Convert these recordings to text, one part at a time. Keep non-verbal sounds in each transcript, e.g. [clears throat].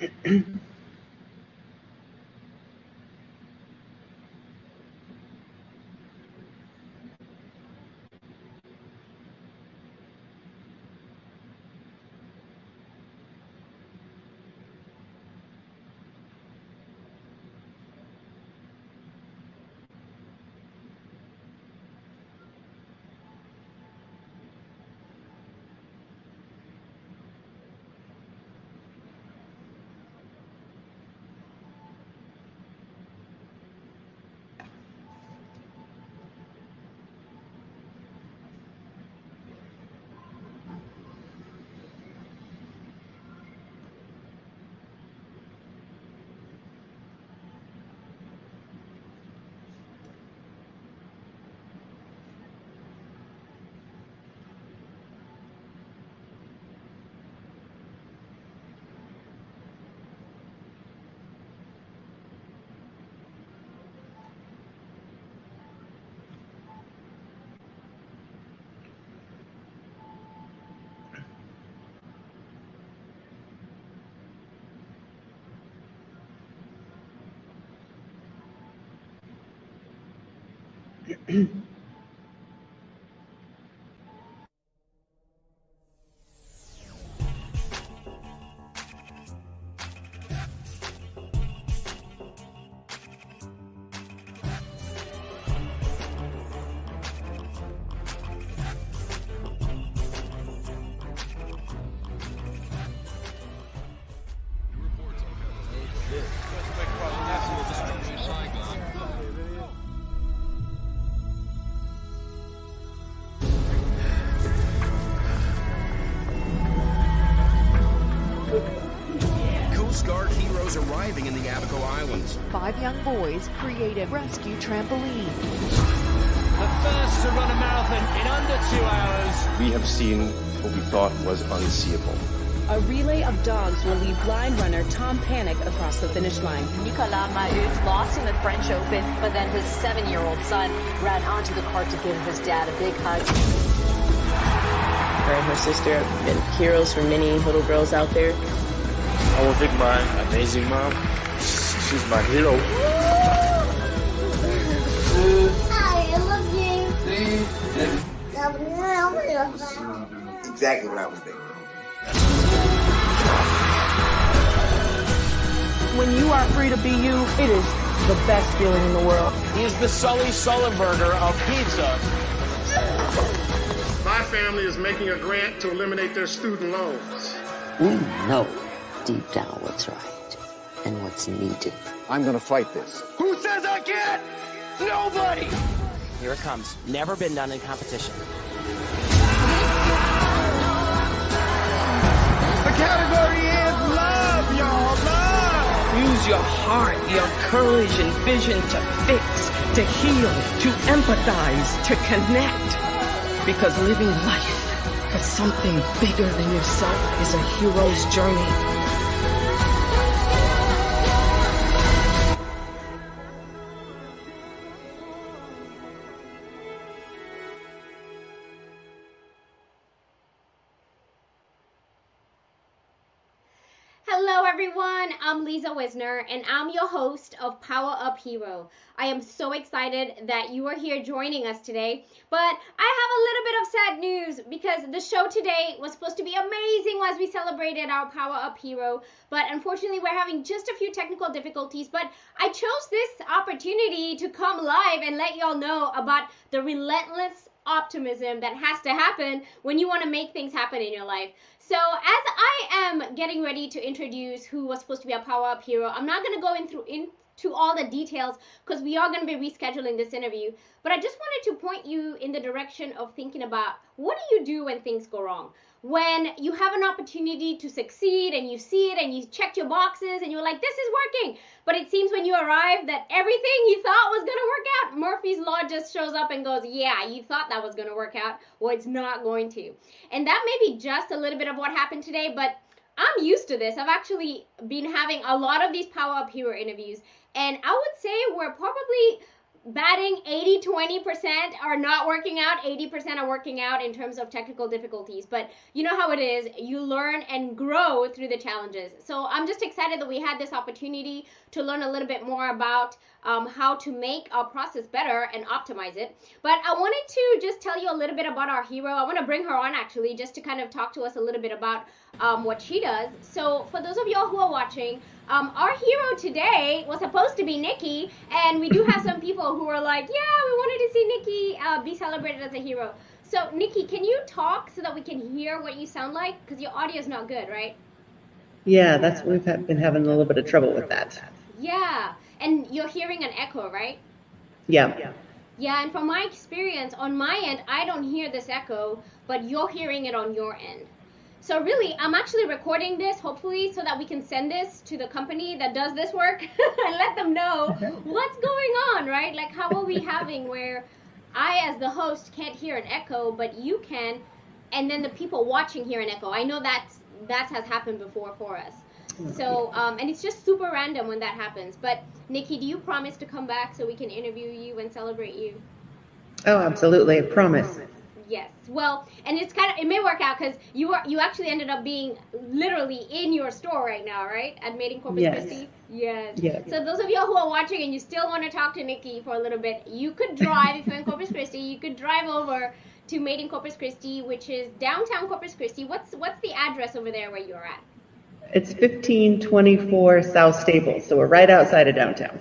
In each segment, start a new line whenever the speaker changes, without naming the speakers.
Coast Guard heroes arriving in Islands. [clears throat]
Five young boys create a rescue trampoline.
The first to run a marathon in under two hours.
We have seen what we thought was unseeable.
A relay of dogs will lead blind runner Tom Panek across the finish line.
Nicolas Mahut lost in the French Open, but then his seven-year-old son ran onto the court to give his dad a big hug.
Her and her sister have been heroes for many little girls out there.
I want to thank my amazing mom. She's my hero.
I love you.
Exactly what I was thinking.
When you are free to be you, it is the best feeling in the world.
He is the Sully Sullenberger of pizza.
My family is making a grant to eliminate their student loans.
We know deep down what's right and what's needed.
I'm gonna fight this.
Who says I can't? Nobody!
Here it comes. Never been done in competition.
The category is love, y'all. Love!
Use your heart, your courage and vision to fix, to heal, to empathize, to connect. Because living life for something bigger than yourself is a hero's journey.
And I'm your host of Power Up Hero. I am so excited that you are here joining us today. But I have a little bit of sad news because the show today was supposed to be amazing as we celebrated our Power Up Hero. But unfortunately, we're having just a few technical difficulties. But I chose this opportunity to come live and let y'all know about the relentless optimism that has to happen when you want to make things happen in your life. So, as I am getting ready to introduce who was supposed to be a power up hero, I'm not going to go in through into all the details because we are going to be rescheduling this interview. But I just wanted to point you in the direction of thinking about what do you do when things go wrong? When you have an opportunity to succeed and you see it and you checked your boxes and you're like, this is working. But it seems when you arrive that everything you thought was going to work out, Murphy's Law just shows up and goes, yeah, you thought that was going to work out. Well, it's not going to. And that may be just a little bit of what happened today, but I'm used to this. I've actually been having a lot of these Power Up Hero interviews, and I would say we're probably batting 80 20% are not working out. 80% are working out in terms of technical difficulties. But you know how it is. You learn and grow through the challenges. So i'm just excited that we had this opportunity to learn a little bit more about um, how to make our process better and optimize it. But i wanted to just tell you a little bit about our hero. I want to bring her on actually just to kind of talk to us a little bit about um, what she does. So for those of y'all who are watching um, our hero today was supposed to be Nikki, and we do have some people who are like, yeah, we wanted to see Nikki uh, be celebrated as a hero. So, Nikki, can you talk so that we can hear what you sound like? Because your audio is not good, right?
Yeah, that's we've been having a little bit of trouble with that.
Yeah, and you're hearing an echo, right?
Yeah.
Yeah, and from my experience, on my end, I don't hear this echo, but you're hearing it on your end. So really, I'm actually recording this, hopefully, so that we can send this to the company that does this work [laughs] and let them know [laughs] what's going on, right? Like, how are we having where I, as the host, can't hear an echo, but you can, and then the people watching hear an echo. I know that that has happened before for us. So, um, and it's just super random when that happens. But Nikki, do you promise to come back so we can interview you and celebrate you?
Oh, absolutely. I promise.
Yes. Well, and it's kind of it may work out because you are you actually ended up being literally in your store right now, right? At Made in Corpus
yes.
Christi. Yes.
Yes.
So those of you who are watching and you still want to talk to Nikki for a little bit, you could drive if you're in Corpus Christi. You could drive over to Made in Corpus Christi, which is downtown Corpus Christi. What's what's the address over there where you're at?
It's 1524 South Staples, so we're right outside of downtown.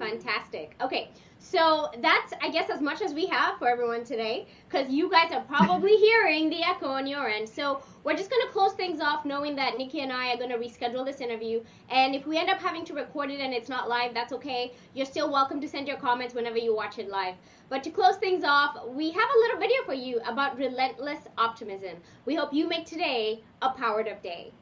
Fantastic. Okay. So that's, I guess, as much as we have for everyone today, because you guys are probably [laughs] hearing the echo on your end. So we're just going to close things off knowing that Nikki and I are going to reschedule this interview. And if we end up having to record it and it's not live, that's okay. You're still welcome to send your comments whenever you watch it live. But to close things off, we have a little video for you about relentless optimism. We hope you make today a powered up day.